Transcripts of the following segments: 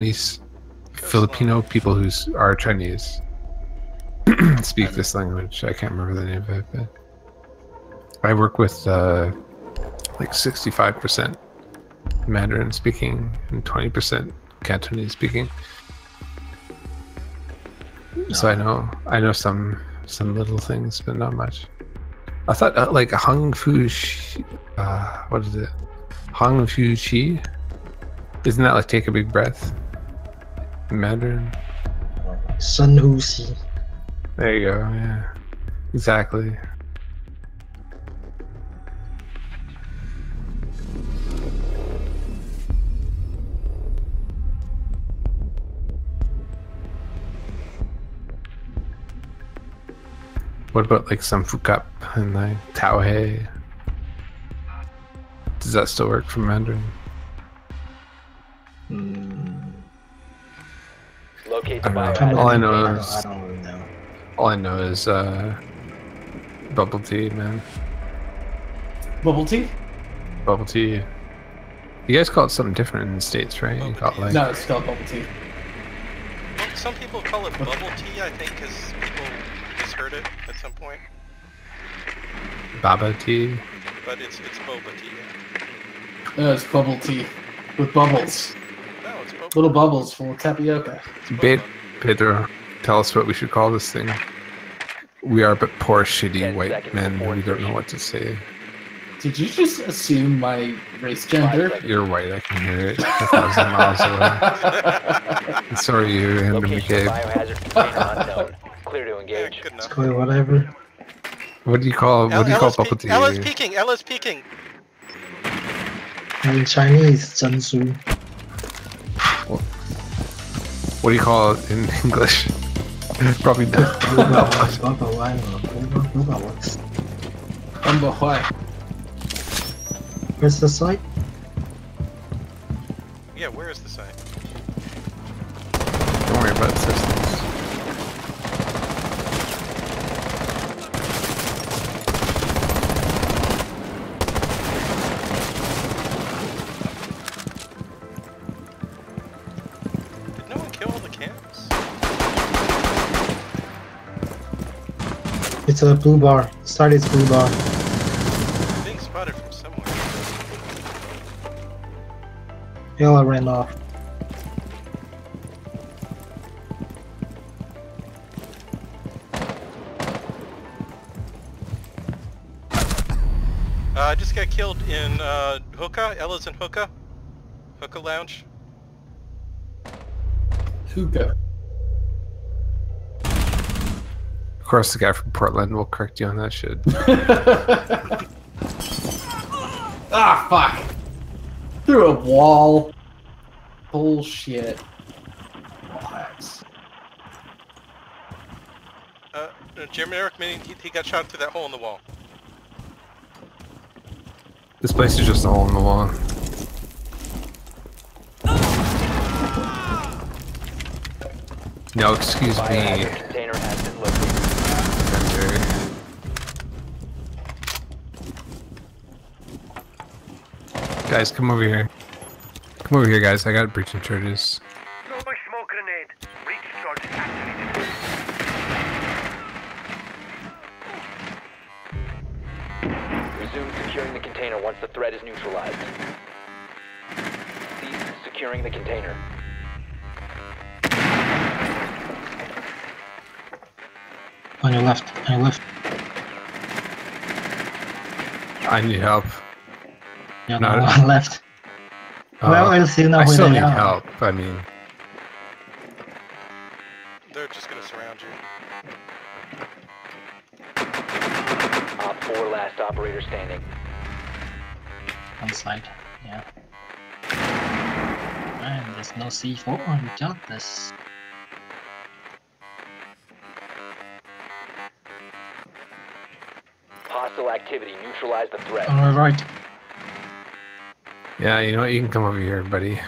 these Filipino people who are Chinese speak this language. I can't remember the name of it, but I work with uh, like 65% Mandarin speaking and 20% Cantonese speaking. So I know I know some some little things, but not much. I thought uh, like Hung Fu, Shi, uh, what is it? Hung Fu Chi? Isn't that like take a big breath? In Mandarin. Sun Hu Si. There you go. Yeah, exactly. What about like some Fukup and like Tao He? Does that still work for Mandarin? Locate I the don't know. biohazard All I know. I is I don't know. all I know is uh, bubble tea, man. Bubble tea? Bubble tea. You guys call it something different in the states, right? You call it like No, it's called bubble tea. Well, some people call it bubble tea, I think, because people misheard it at some point. baba tea. But it's it's boba tea. Yeah. No, it's bubble tea. With bubbles. No. Little bubbles full of tapioca. It's boba. Pe- Pedro, tell us what we should call this thing. We are but poor, shitty Ten white men. We don't know what to say. Did you just assume my race gender? You're white. I can hear it a thousand miles away. Sorry, you Andrew McCabe. biohazard container unknown. Clear to engage. good enough. Call it whatever. What do you call? What do you call Ella's bubble tea? Ela's peeking. Ela's peeking. In Chinese, 珍珠. What do you call it in English? Probably not. Bubba, Bubba, why not? Bubba, Bubba works. Why? Where's the site? Yeah, where is the site? It's a blue bar. Start its blue bar. I'm being spotted from somewhere. Yella ran off. Uh, I just got killed in uh, Hookah. Ela's in Hookah. Hookah Lounge. Hookah. Course, the guy from Portland will correct you on that shit. ah, fuck. Through a wall. Bullshit. Relax. Uh, uh, Jeremy Eric, meaning he, he got shot through that hole in the wall. This place is just a hole in the wall. No, excuse me. Biohazard container has been located. Vendor. Guys, come over here. Come over here, guys. I got breaching charges. Throw my smoke grenade. Reach charge activated. Resume securing the container once the threat is neutralized. Cease securing the container. On your left. On your left. I need help. Yeah, No, no, no. left. Uh, well, we'll see now I still need are. help. I mean, They're just gonna surround you. Op 4 last operator standing. On side. Yeah. And there's no C4. You got this. Hostile activity. Neutralize the threat. On the right. Yeah, you know what? You can come over here, buddy.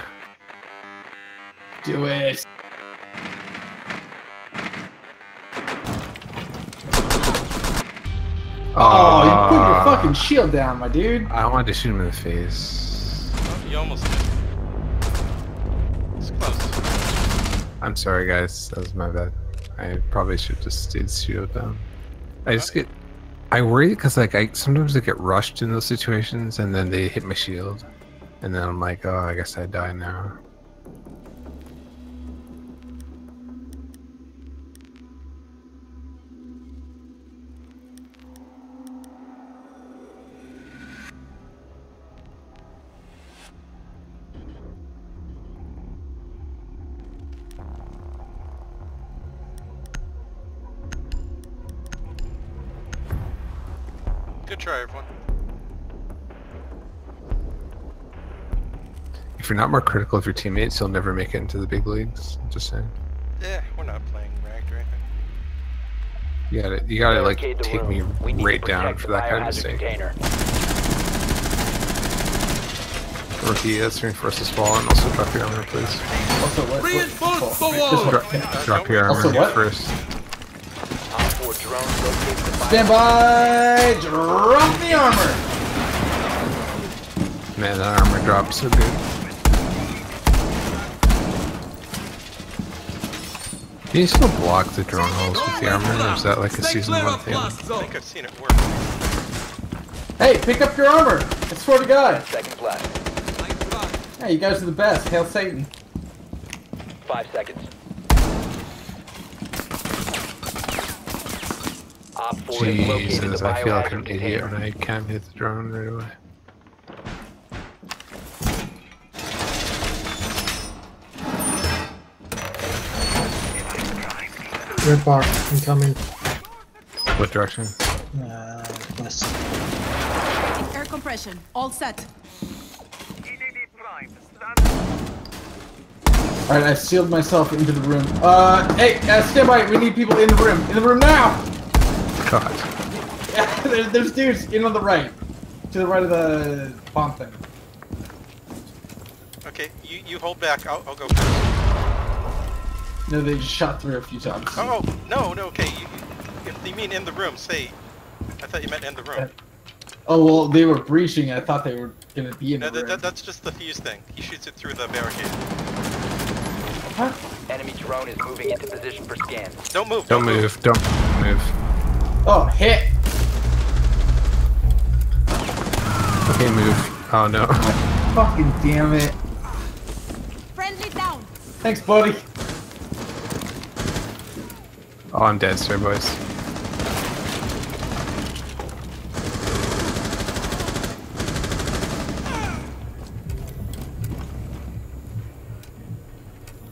Do it. Oh, you put your fucking shield down, my dude. I wanted to shoot him in the face. Oh, you almost did. It's close. I'm sorry, guys. That was my bad. I probably should have just stayed shield down. I just get, I worry because like I sometimes I get rushed in those situations and then they hit my shield, and then I'm like, oh, I guess I die now. Good try, everyone. You're not more critical of your teammates, you'll never make it into the big leagues. I'm Just saying. Yeah, we're not playing ranked or anything. You gotta, you gotta like take me room. We need to right down for that kind of biohazard mistake. container. Rookie, let's reinforce this wall and also drop your armor, please. Also, what? Reinforce the Just drop, Uh, drop your armor Also what? first. Op 4 drone locates the Stand by! Drop the armor! Man, that armor drops so good. Can you still block the drone holes with the armor, or is that like a season one thing? I think I've seen it work. Hey, pick up your armor! I swear to God! Seconds left. Hey, you guys are the best. Hail Satan. Five seconds. Op 4 has Jesus, I feel like an biohazard idiot container. when I can't hit the drone right away. Red bar incoming. What direction? Uh, west. Air compression, all set. EDD prime. Stand Alright, I sealed myself into the room. Uh, hey, uh, stand by. We need people in the room. In the room now! God. Yeah, there, there's dudes in on the right. To the right of the bomb thing. Okay, you, you hold back. I'll, I'll go first. No, they just shot through a few times. Oh, no, no, okay. You, if you mean in the room, say. I thought you meant in the room. Oh, well, they were breaching. I thought they were gonna be in No, the that, room. that, that's just the fuse thing. He shoots it through the barricade. Huh? Enemy drone is moving into position for scan. Don't move. Don't move, don't move. Oh, hit! Okay, move. Oh no. Fucking damn it. Friendly down. Thanks, buddy. Oh, I'm dead, sir, boys.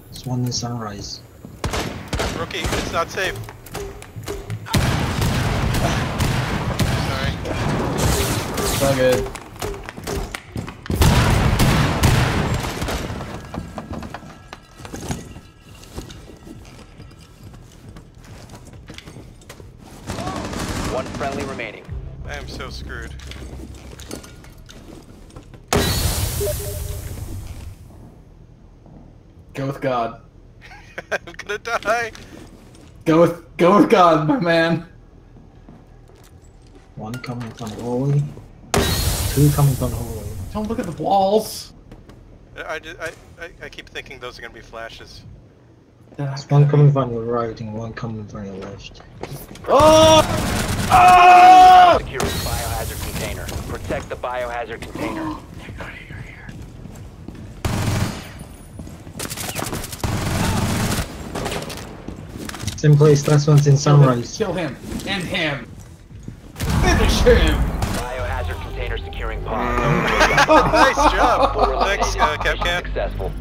There's one in sunrise. Rookie, it's not safe. Sorry. It's all good. Go with go with God, my man. One coming from Holy. Two coming from Holy. Don't look at the walls. I, I, I, I, I keep thinking those are gonna be flashes. There's one coming from your right and one coming from your left. Oh! Oh! Secure the biohazard container. Protect the biohazard container. Same place, last one's in sunrise. Kill him. And him. Finish him. Biohazard container securing pod. nice job. Four Thanks, eliminated. uh, Mission Capcan. Successful.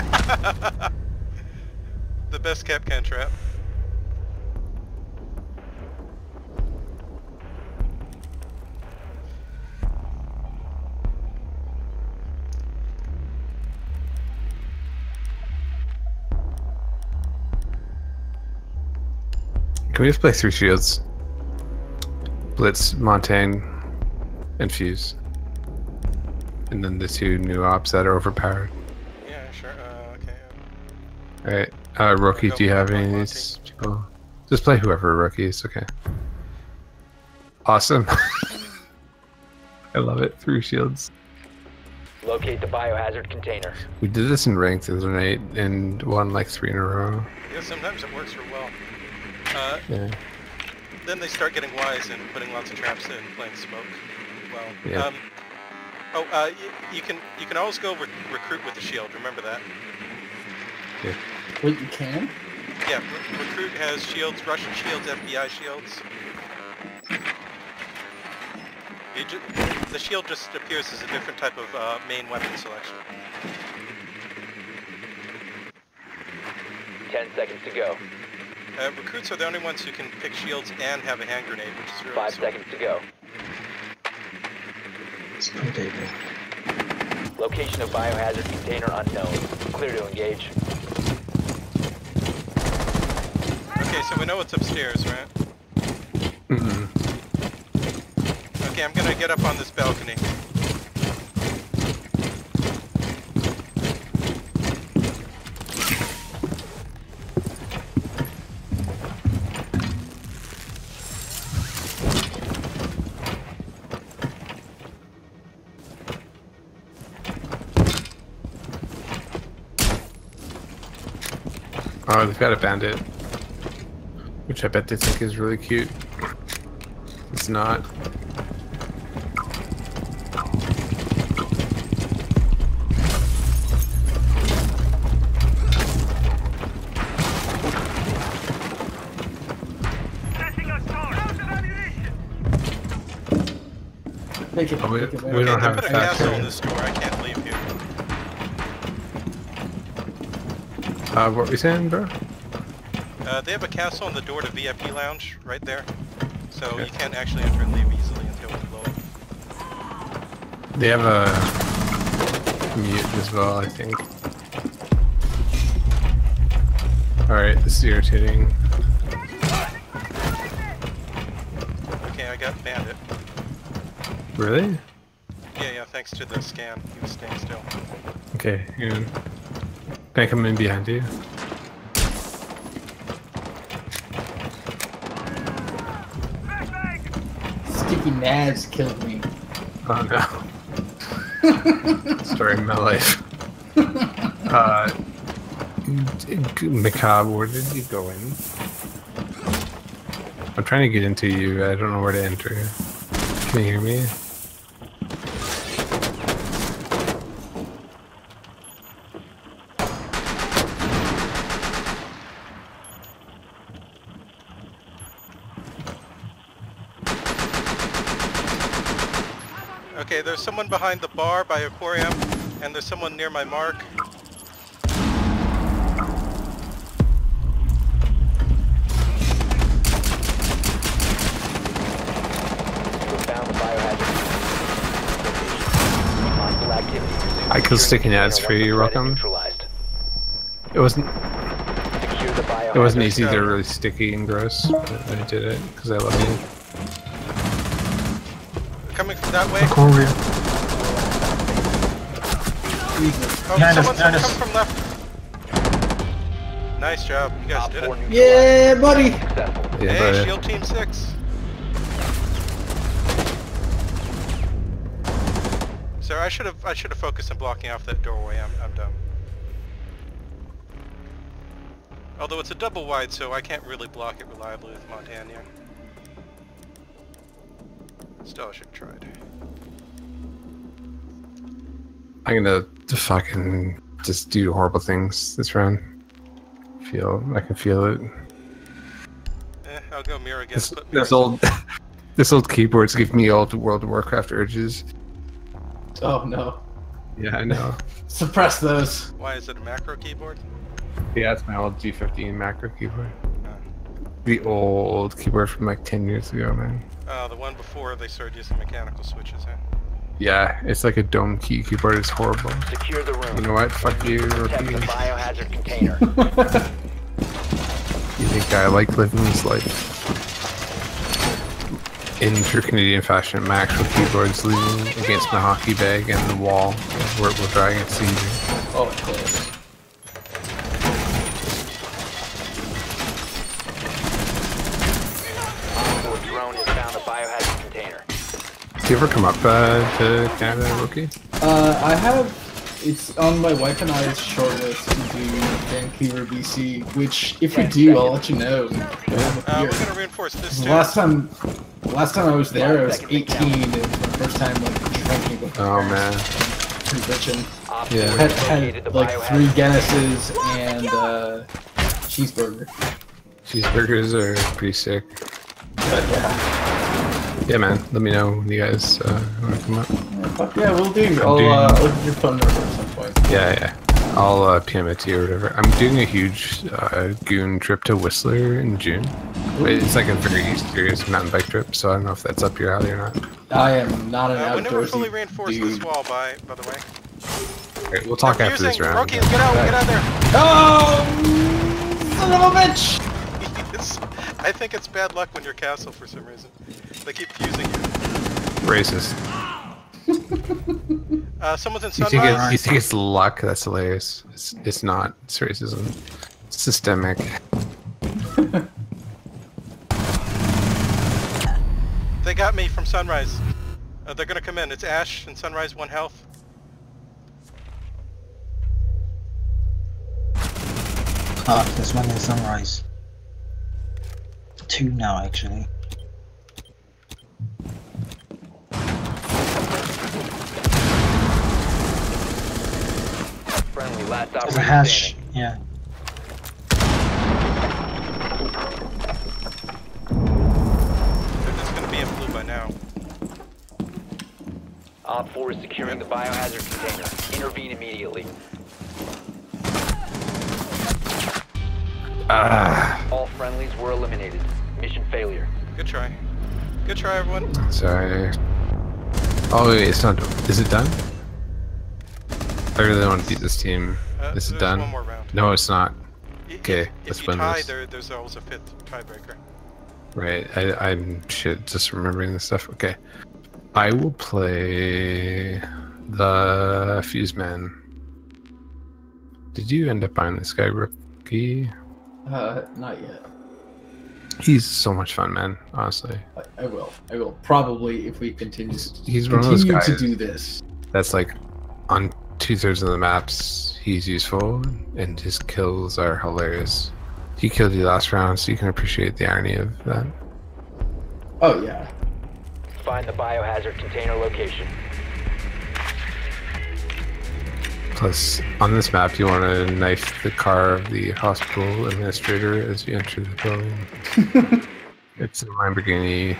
the best Kapkan trap. Can we just play three shields? Blitz, Montagne, and Fuse. And then the two new ops that are overpowered. Yeah, sure. Uh, okay. Alright. Uh, Rookie, do you have any of these people? Just play whoever Rookie is, okay. Awesome. I love it. Three shields. Locate the biohazard container. We did this in ranked the other night and won like three in a row. Yeah, sometimes it works real well. Uh, Yeah. then they start getting wise and putting lots of traps in, playing smoke. Well, Yeah. um, oh, uh, you, you can you can always go re- recruit with the shield. Remember that? Yeah. Wait, you can? Yeah, re- recruit has shields, Russian shields, FBI shields. You ju- the shield just appears as a different type of uh, main weapon selection. Ten seconds to go. Uh, recruits are the only ones who can pick shields and have a hand grenade, which is really Five smart. seconds to go. Spectator. Location of biohazard container unknown. Clear to engage. Okay, so we know it's upstairs, right? Mm-mm. Okay, I'm gonna get up on this balcony. Oh, they've got a bandit. Which I bet they think is really cute. It's not. Setting a charge. Out of ammunition. Take it. Oh, we- take it, we Okay, don't have a castle in this door. I can't leave here. Uh, what we saying, bro? Uh, they have a castle on the door to VIP lounge right there. So Okay. you can't actually enter and leave easily until we blow it. They have a mute as well, I think. Alright, this is irritating. Okay, I got bandit. Really? Yeah, yeah, thanks to the scan. He was staying still. Okay, on. Can I come in behind you? Sticky Naz killed me. Oh no. Story of my life. Uh, Macabre, where did you go in? I'm trying to get into you. I don't know where to enter. Can you hear me? Okay, there's someone behind the bar by aquarium, and there's someone near my mark. I killed the ads for you, neutralized. It wasn't. It wasn't easy. They're really sticky and gross. But I did it because I love you. Coming from that way. Korea. Oh, Behind us, someone, behind come us. from left. Nice job. You guys Op did it. Yeah, buddy. Yeah, Hey, but Shield Team 6. Sir, I should have I should have focused on blocking off that doorway. I'm I'm done. Although it's a double wide, so I can't really block it reliably with Montana. Still, I should have tried. I'm gonna fucking just do horrible things this round. Feel I can feel it. Eh, I'll go Mira again. This, mirror this old, this old keyboard's giving me old World of Warcraft urges. Oh no. Yeah, I know. Suppress those. Why is it a macro keyboard? yeah, it's my old G15 macro keyboard. Uh, The old keyboard from like 10 years ago, man. Oh, the one before they started using mechanical switches. Huh? Yeah, it's like a dome key keyboard. It's horrible. Secure the room. You know what? Fuck you, Protect the biohazard container. You think I like living this life? In true Canadian fashion, my actual keyboard's leaning against my hockey bag and the wall where we're dragging it easy. Oh, of course. Op 4 drone has found the biohazard container. Do you ever come up uh, to Canada, Rookie? Uh, I have. It's on my wife and I's short list to do Vancouver, BC. Which, if we do, I'll let you know. I Uh, we're gonna reinforce this too. last time, last time I was there, I was Five seconds 18. It was my first time like drinking with Oh man. Pretty bitchin'. Op Yeah. Had, had like three. Guinnesses and uh, cheeseburger. Cheeseburgers are pretty sick. But yeah, Yeah, man. Let me know when you guys uh, want to come up. yeah, fuck yeah, we'll do. I'm I'll doing- uh, look at your phone number at some point. Yeah, yeah. I'll uh, PM it to you or whatever. I'm doing a huge uh, goon trip to Whistler in June. It's like a very serious mountain bike trip, so I don't know if that's up your alley or not. I am not an Uh, we never outdoorsy fully reinforced dude. this wall, by by the way. Alright, we'll talk Stop after this using- round. Roki, get out, get out there. Oh, son of a bitch! I think it's bad luck when you're castle for some reason. They keep fusing you. Racist. Uh, someone's in You think, sunrise. it, you think it's luck? That's hilarious. It's, it's not. It's racism. It's systemic. They got me from sunrise. Uh, they're gonna come in. It's Ash and sunrise, one health. Ah, there's one in sunrise. Two now, actually. Friendly, last There's a hash. standing. Yeah. They're just gonna be in blue by now. Op 4 is securing the biohazard container. Intervene immediately. Ah, All friendlies were eliminated. Mission failure. Good try. Good try, everyone. sorry. Oh wait, it's not. Is it done? I really want to beat this team. Uh, Is it done? One more round. No, it's not. I- Okay, if, let's if you win tie, this. There, there's always a fifth tiebreaker. Right. I, I'm shit just remembering this stuff. Okay. I will play the Fuse Man. Did you end up buying this guy, Rookie? Uh, not yet. He's so much fun, man. Honestly, I, I will. I will probably if we continue. he's, he's one of those continue guys to do this. that's like on two thirds of the maps he's useful, and his kills are hilarious. He killed you last round, so you can appreciate the irony of that. Oh yeah. Find the biohazard container location. Plus, on this map, you want to knife the car of the hospital administrator as you enter the building. it's a Lamborghini.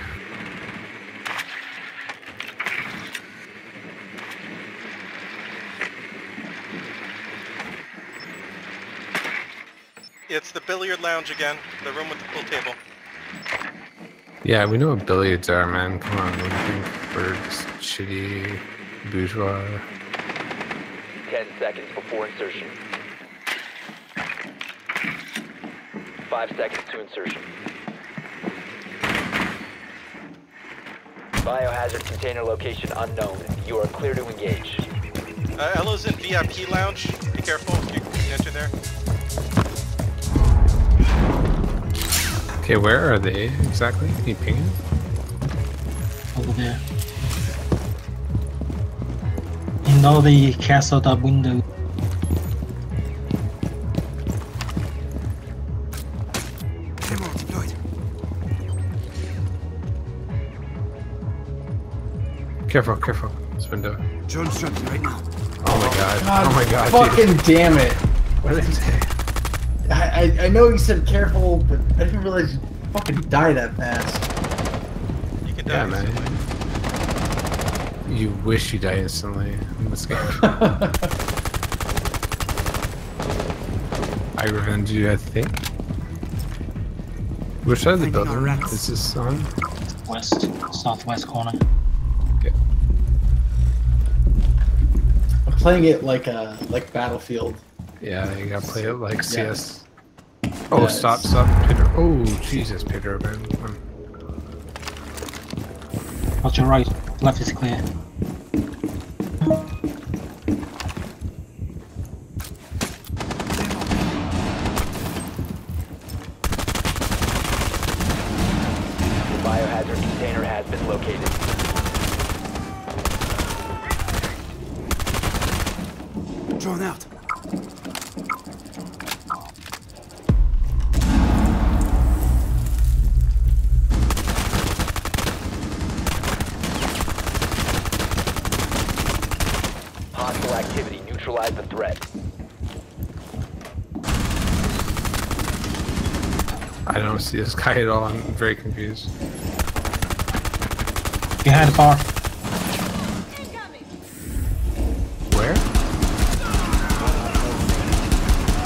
It's the billiard lounge again. The room with the pool table. Yeah, we know what billiards are, man. Come on, what do you think? We're just shitty bourgeois. 10 seconds before insertion. 5 seconds to insertion. Biohazard container location unknown. You are clear to engage. Uh, Ela's in VIP lounge. Be careful. You can enter there. Okay, where are they exactly? Can you ping it? Over there. You know the castle that window. Careful, careful. This window. John's shooting right now. Oh my god. God, oh my god. dude. Fucking damn it! What did I say? I, I I know you said careful, but I didn't realize you fucking die that fast. You can Yeah, die man. You wish you die instantly in this game. I revenge you, I think. Which side of the building rats. is this on? West, southwest corner. Okay. I'm playing it like a like Battlefield. Yeah, you gotta play it like Yeah. CS. Oh, Yes. stop, stop, Peter. Oh, Jesus, Peter, man. Watch your right. Left is clear. The biohazard container has been located. Drone out. Hostile activity. Neutralize the threat. I don't see this guy at all. I'm very confused. Behind the bar. Where?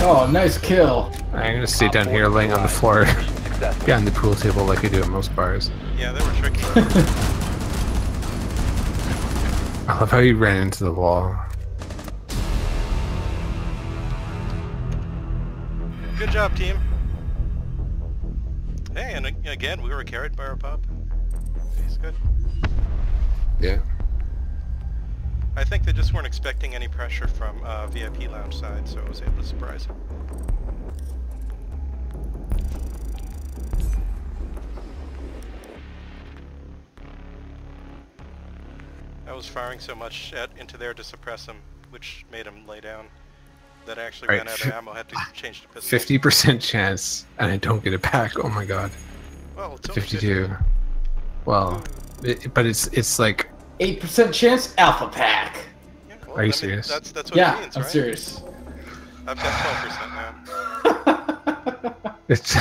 Oh, nice kill. I'm gonna stay down here, laying on the floor, behind the pool table, like I do at most bars. Yeah, they were tricky. I love how you ran into the wall. Job, team. Hey, and again, we were carried by our pup. He's good. Yeah. I think they just weren't expecting any pressure from uh, VIP lounge side, so I was able to surprise them. I was firing so much at, into there to suppress him, which made him lay down, that actually Right. ran out of ammo, had to ah, change to pistol. Fifty percent chance, and I don't get it back. Oh my god. Well, only 52. Well, it, but it's it's like 8% chance alpha pack. Yeah, well, Are you I mean, serious? That's that's what Yeah, it means, I'm right? serious. I've got 12% now. it's